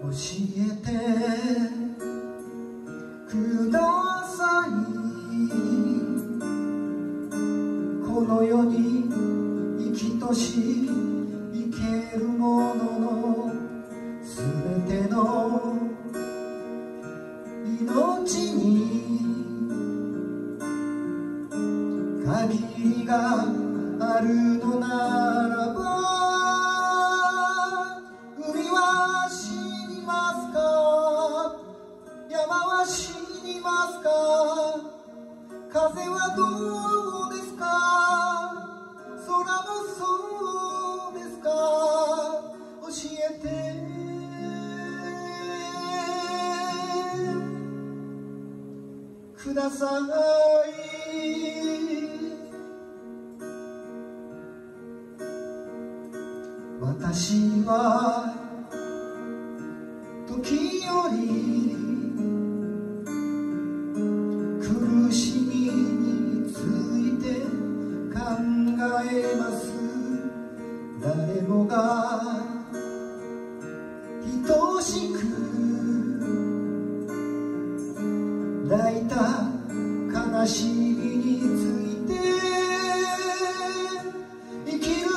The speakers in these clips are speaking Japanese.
教えてください。この世に生きとし生けるもののすべての命に限りがあるのならば風はどうですか？空もそうですか？教えて。ください。私は時悲しみについて生きる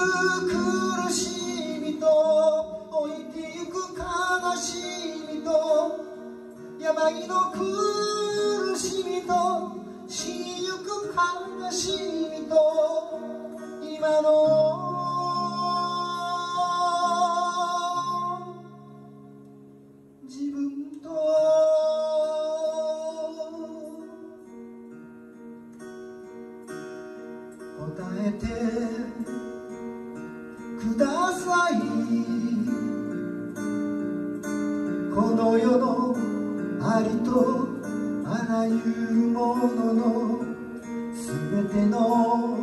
苦しみと置いてゆく悲しみと病の苦しみと死にゆく悲しみと今の答えてくださいこの世のありとあらゆるもののすべての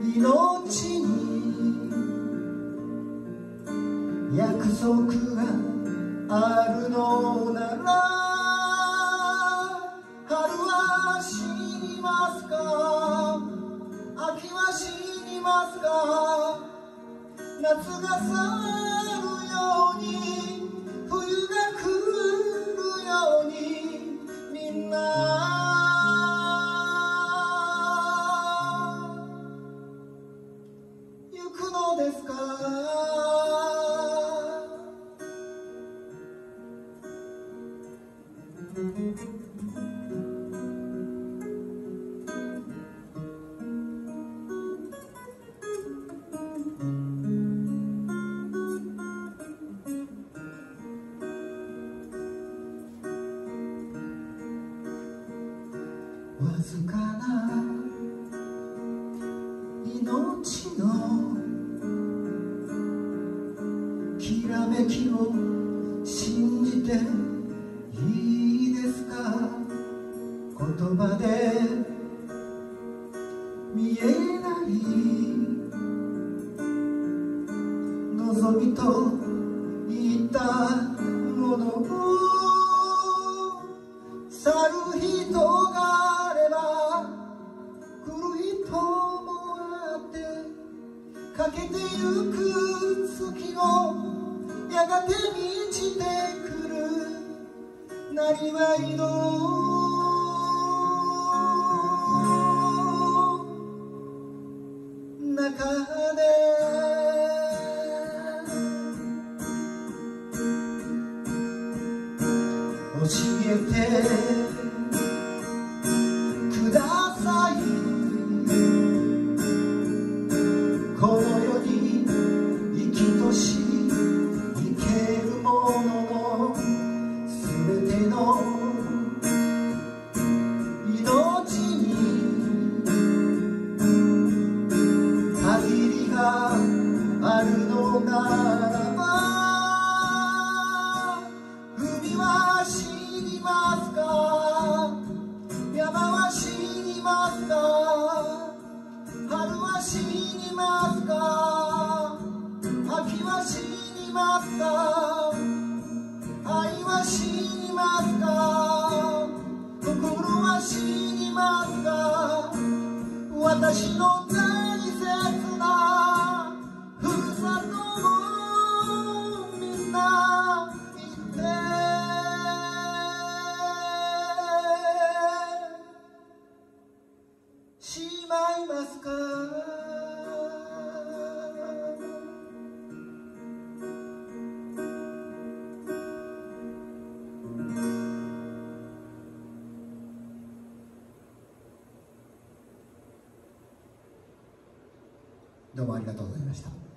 命に約束があるのなら春は死にますかますか夏が去るように冬が来るようにみんな。行くのですか？わずかな命のきらめきを信じていいですか？言葉で見えない望みと言ったものを去る人がかけてゆく月もやがて満ちてくる。なりわいの中で教えて。ますか愛は死にますか心は死にますか私の大切なふるさともみんな言って。しまえますか？どうもありがとうございました。